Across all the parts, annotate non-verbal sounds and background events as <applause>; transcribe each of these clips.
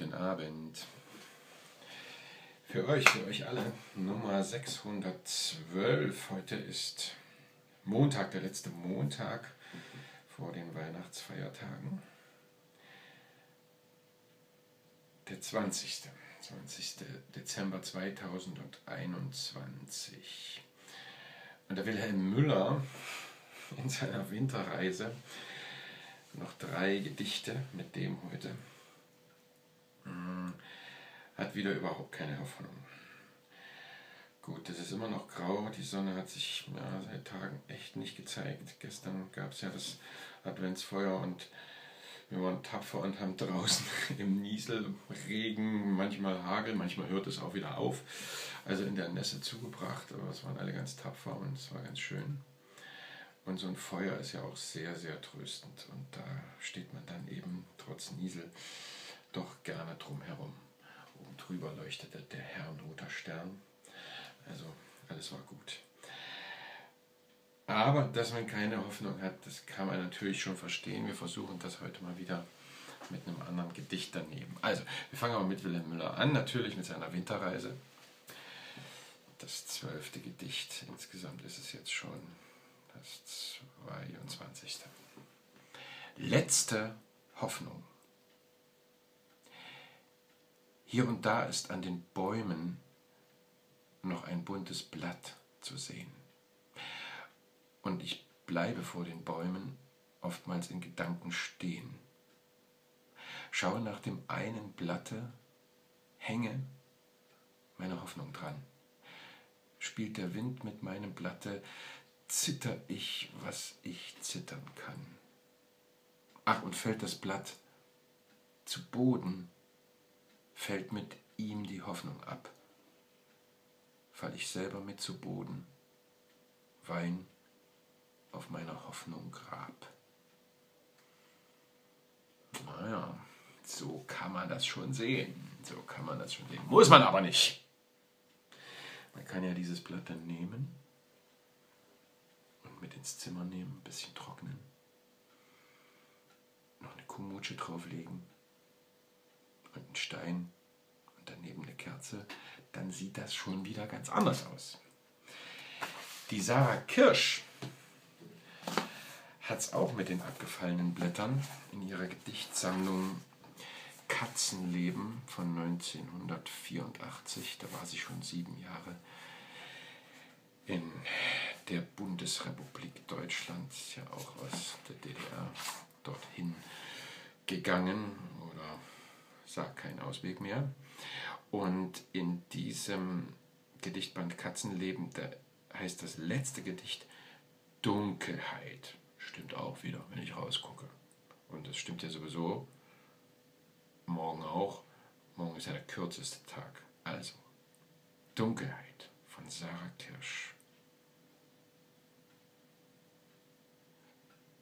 Guten Abend. Für euch, für euch alle, Nummer 612. Heute ist Montag, der letzte Montag vor den Weihnachtsfeiertagen. Der 20. 20. Dezember 2021. Und der Wilhelm Müller in seiner Winterreise noch drei Gedichte mit dem heute hat wieder überhaupt keine Hoffnung. Gut, es ist immer noch grau, die Sonne hat sich ja, seit Tagen echt nicht gezeigt. Gestern gab es ja das Adventsfeuer und wir waren tapfer und haben draußen <laughs> im Nieselregen, manchmal Hagel, manchmal hört es auch wieder auf, also in der Nässe zugebracht, aber es waren alle ganz tapfer und es war ganz schön. Und so ein Feuer ist ja auch sehr, sehr tröstend und da steht man dann eben trotz Niesel doch gerne drum herum. Drüber leuchtete der herrenroter Stern. Also alles war gut. Aber dass man keine Hoffnung hat, das kann man natürlich schon verstehen. Wir versuchen das heute mal wieder mit einem anderen Gedicht daneben. Also, wir fangen aber mit Wilhelm Müller an, natürlich mit seiner Winterreise. Das zwölfte Gedicht. Insgesamt ist es jetzt schon das 22. Letzte Hoffnung. Hier und da ist an den Bäumen noch ein buntes Blatt zu sehen. Und ich bleibe vor den Bäumen oftmals in Gedanken stehen. Schaue nach dem einen Blatte, hänge meine Hoffnung dran. Spielt der Wind mit meinem Blatte, zitter ich, was ich zittern kann. Ach, und fällt das Blatt zu Boden, fällt mit ihm die Hoffnung ab. Fall ich selber mit zu Boden, wein auf meiner Hoffnung Grab. Naja, so kann man das schon sehen. So kann man das schon sehen. Muss man aber nicht. Man kann ja dieses Blatt dann nehmen und mit ins Zimmer nehmen, ein bisschen trocknen, noch eine Kumutsche drauflegen und einen Stein und daneben eine Kerze, dann sieht das schon wieder ganz anders aus. Die Sarah Kirsch hat es auch mit den abgefallenen Blättern in ihrer Gedichtsammlung Katzenleben von 1984. Da war sie schon sieben Jahre in der Bundesrepublik Deutschland, ja auch aus der DDR, dorthin gegangen sah keinen Ausweg mehr. Und in diesem Gedichtband Katzenleben, da heißt das letzte Gedicht Dunkelheit. Stimmt auch wieder, wenn ich rausgucke. Und das stimmt ja sowieso. Morgen auch. Morgen ist ja der kürzeste Tag. Also, Dunkelheit von Sarah Kirsch.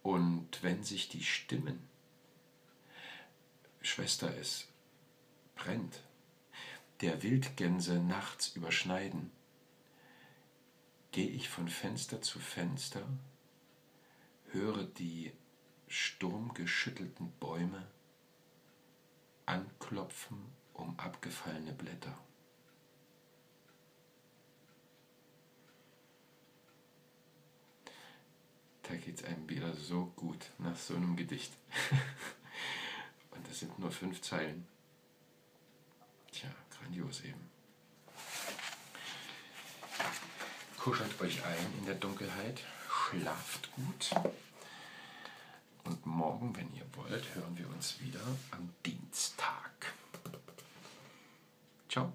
Und wenn sich die Stimmen, Schwester es brennt, der Wildgänse nachts überschneiden, gehe ich von Fenster zu Fenster, höre die sturmgeschüttelten Bäume anklopfen um abgefallene Blätter. Da geht es einem wieder so gut nach so einem Gedicht. <laughs> Und das sind nur fünf Zeilen. Tja, grandios eben. Kuschelt euch ein in der Dunkelheit, schlaft gut. Und morgen, wenn ihr wollt, hören wir uns wieder am Dienstag. Ciao.